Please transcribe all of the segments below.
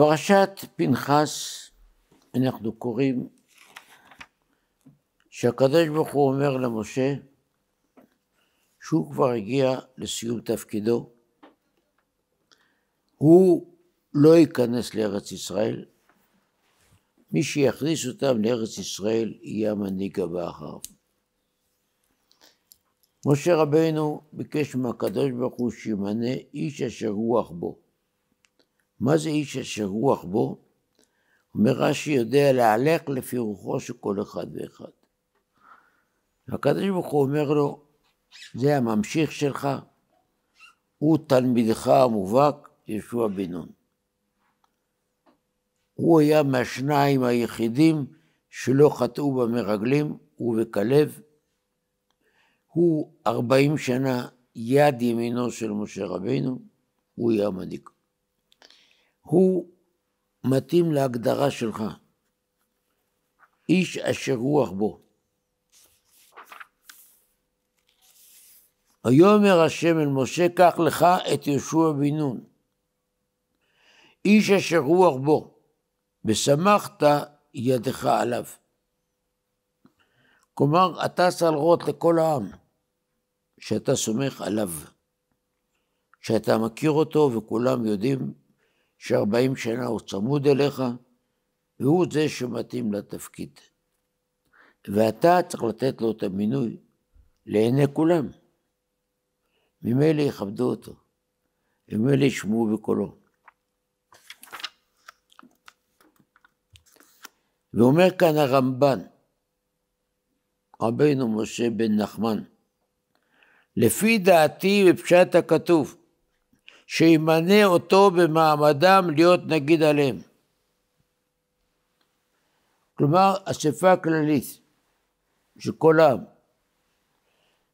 בפרשת פנחס אנחנו קוראים שהקדוש ברוך הוא אומר למשה שהוא כבר הגיע לסיום תפקידו, הוא לא ייכנס לארץ ישראל, מי שיכניס אותם לארץ ישראל יהיה המנהיג הבא אחריו. משה רבנו ביקש מהקדוש ברוך הוא שימנה איש אשר רוח בו. מה זה איש אשר רוח בו? אומר רש"י יודע להלך לפי רוחו של כל אחד ואחד. הקדוש ברוך הוא אומר לו, זה הממשיך שלך, הוא תלמידך המובהק, ישוע בן נון. הוא היה מהשניים היחידים שלא חטאו במרגלים, הוא וכלב. הוא ארבעים שנה יד ימינו של משה רבינו, הוא יהיה המנהיג. הוא מתאים להגדרה שלך, איש אשר רוח בו. ויאמר השם אל משה, קח לך את יהושע בן נון, איש אשר רוח בו, ושמחת ידך עליו. כלומר, אתה לראות לכל העם שאתה סומך עליו, שאתה מכיר אותו וכולם יודעים שארבעים שנה הוא צמוד אליך, והוא זה שמתאים לתפקיד. ואתה צריך לתת לו את המינוי לעיני כולם. ממילא יכבדו אותו, ממילא ישמעו בקולו. ואומר כאן הרמב"ן, רבינו משה בן נחמן, לפי דעתי בפשט הכתוב, שימנה אותו במעמדם להיות נגיד עליהם. כלומר, אספה כללית של כל העם,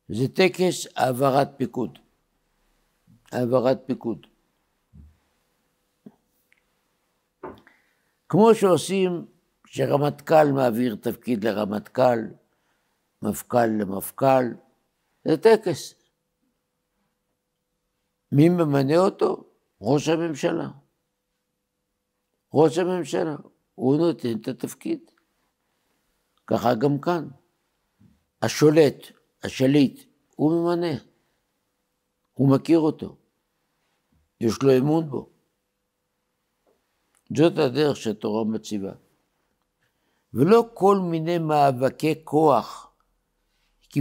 זה טקס העברת פיקוד. העברת פיקוד. כמו שעושים שרמטכ"ל מעביר תפקיד לרמטכ"ל, מפכ"ל למפכ"ל, זה טקס. מי ממנה אותו? ראש הממשלה. ראש הממשלה, הוא נותן את התפקיד. ככה גם כאן. השולט, השליט, הוא ממנה. הוא מכיר אותו. יש לו אמון בו. זאת הדרך שהתורה מציבה. ולא כל מיני מאבקי כוח,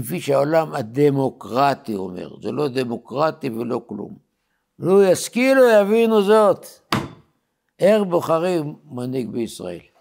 כפי שהעולם הדמוקרטי אומר. זה לא דמוקרטי ולא כלום. לו ישכילו יבינו זאת. איך בוחרים מנהיג בישראל?